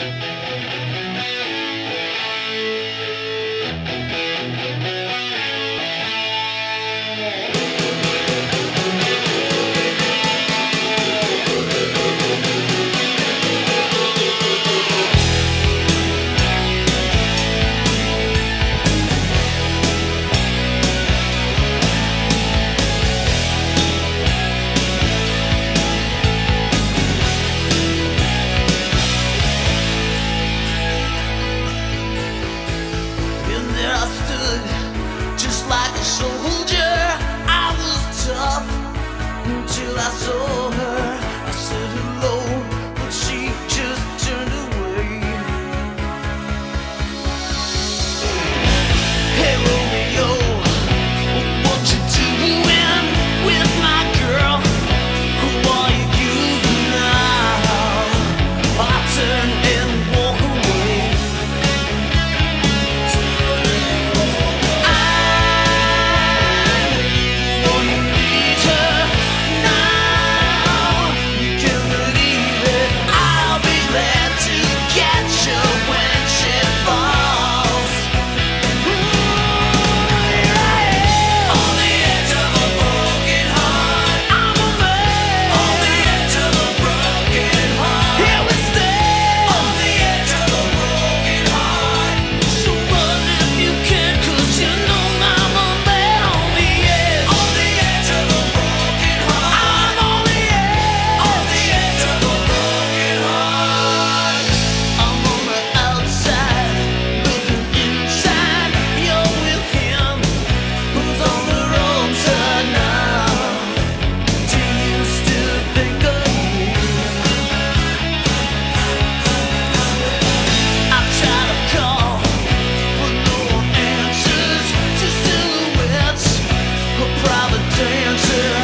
Bye. just like a soldier. I was tough until I saw. have a dancing.